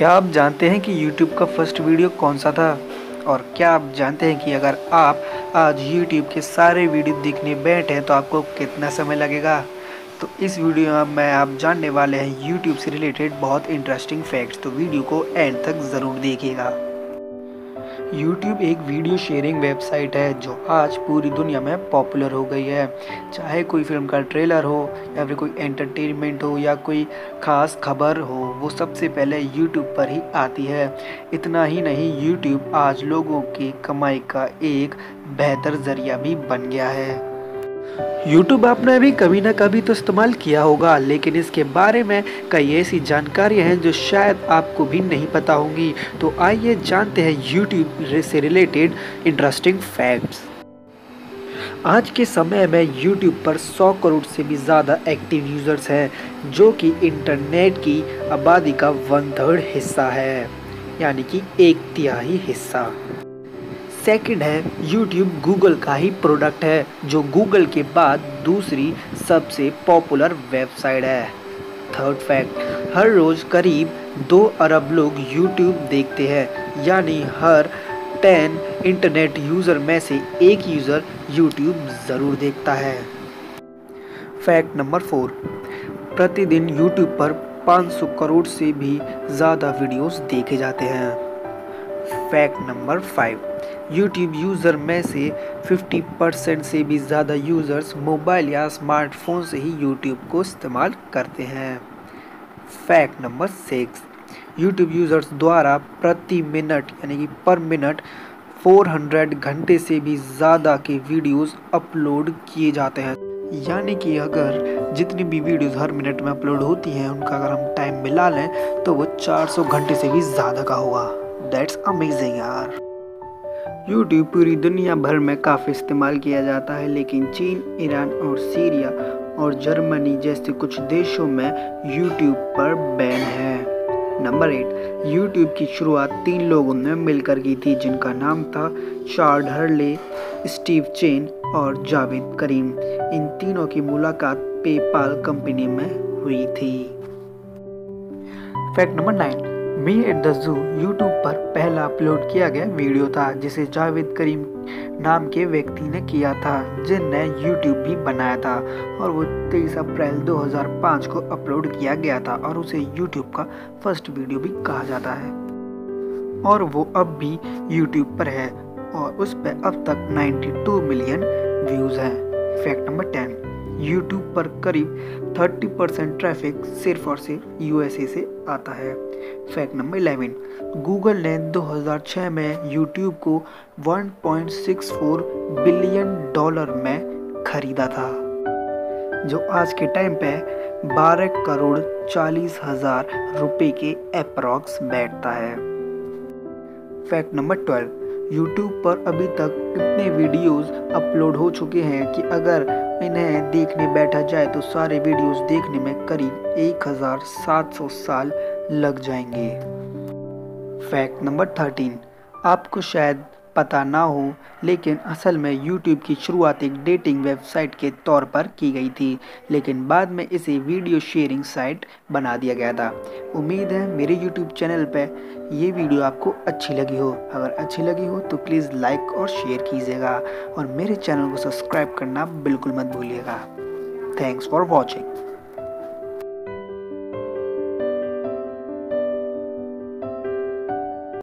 क्या आप जानते हैं कि YouTube का फ़र्स्ट वीडियो कौन सा था? और क्या आप जानते हैं कि अगर आप आज YouTube के सारे वीडियो देखने बैठे हैं तो आपको कितना समय लगेगा? तो इस वीडियो में मैं आप जानने वाले हैं YouTube से रिलेटेड बहुत इंटरेस्टिंग फैक्ट्स तो वीडियो को एंड तक ज़रूर देखिएगा। YouTube एक वीडियो शेयरिंग वेबसाइट है, जो आज पूरी दुनिया में पॉपुलर हो गई है। चाहे कोई फ़िल्म का ट्रेलर हो, या फिर कोई एंटरटेनमेंट हो, या कोई ख़ास खबर हो, वो सबसे पहले YouTube पर ही आती है। इतना ही नहीं, YouTube आज लोगों की कमाई का एक बेहतर ज़रिया भी बन गया है। यूट्यूब आपने भी कभी ना कभी तो इस्तेमाल किया होगा, लेकिन इसके बारे में कई ऐसी जानकारियाँ हैं जो शायद आपको भी नहीं पता होंगी। तो आइए जानते हैं यूट्यूब से रिलेटेड इंटरेस्टिंग फैक्ट्स आज के समय में यूट्यूब पर 100 करोड़ से भी ज़्यादा एक्टिव यूज़र्स हैं, जो कि इंटरनेट की आबादी का वन थर्ड हिस्सा है, यानी कि एक तिहाई हिस्सा। सेकंड है यूट्यूब गूगल का ही प्रोडक्ट है, जो गूगल के बाद दूसरी सबसे पॉपुलर वेबसाइट है। थर्ड फैक्ट हर रोज़ करीब दो अरब लोग यूट्यूब देखते हैं, यानी हर टेन इंटरनेट यूज़र में से एक यूज़र यूट्यूब ज़रूर देखता है। फैक्ट नंबर फोर प्रतिदिन यूट्यूब पर 500 करोड़ से भी ज़्यादा वीडियोस देखे जाते हैं। Fact number five YouTube user में से 50 परसेंट से भी ज़्यादा यूज़र्स मोबाइल या स्मार्टफ़ोन से ही यूट्यूब को इस्तेमाल करते हैं। Fact number six YouTube users द्वारा प्रति मिनट, यानी कि पर मिनट 400 घंटे से भी ज़्यादा के वीडियोस अपलोड किए जाते हैं। यानी कि अगर जितनी भी वीडियोस हर मिनट में अपलोड होती हैं, उनका अगर हम टाइम मिला लें तो वो 400 घंटे से भी ज़्यादा का होगा। दैट्स अमेजिंग यार। यूट्यूब पूरी दुनिया भर में काफ़ी इस्तेमाल किया जाता है, लेकिन चीन, ईरान और सीरिया और जर्मनी जैसे कुछ देशों में यूट्यूब पर बैन है। नंबर एट यूट्यूब की शुरुआत तीन लोगों ने मिलकर की थी, जिनका नाम था चार्ड हर्ले, स्टीव चेन और जावेद करीम। इन तीनों की मुलाकात पेपाल कंपनी में हुई थी। Fact number nine me at the zoo YouTube पर पहला अपलोड किया गया वीडियो था, जिसे जावेद करीम नाम के व्यक्ति ने किया था जिनने यूट्यूब भी बनाया था। और वो 23 अप्रैल 2005 को अपलोड किया गया था और उसे यूट्यूब का फ़र्स्ट वीडियो भी कहा जाता है। और वो अब भी यूट्यूब पर है और उस पर अब तक 92 मिलियन व्यूज़ हैं। फैक्ट नंबर टेन यूट्यूब पर करीब 30 परसेंट ट्रैफ़िक सिर्फ़ और सिर्फ़ यूएसए से आता है। फैक्ट नंबर इलेवन गूगल ने 2006 में यूट्यूब को 1.64 बिलियन डॉलर में खरीदा था, जो आज के टाइम पे 12 करोड़ चालीस हज़ार रुपए के अप्रॉक्स बैठता है। फैक्ट नंबर ट्वेल्व यूट्यूब पर अभी तक इतने वीडियोस अपलोड हो चुके हैं कि अगर इन्हें देखने बैठा जाए तो सारे वीडियोस देखने में करीब 1700 साल लग जाएँगे। फैक्ट नंबर थर्टीन आपको शायद पता ना हो, लेकिन असल में YouTube की शुरुआत एक डेटिंग वेबसाइट के तौर पर की गई थी, लेकिन बाद में इसे वीडियो शेयरिंग साइट बना दिया गया था। उम्मीद है मेरे YouTube चैनल पर ये वीडियो आपको अच्छी लगी हो। अगर अच्छी लगी हो तो प्लीज़ लाइक और शेयर कीजिएगा, और मेरे चैनल को सब्सक्राइब करना बिल्कुल मत भूलिएगा। Thanks for watching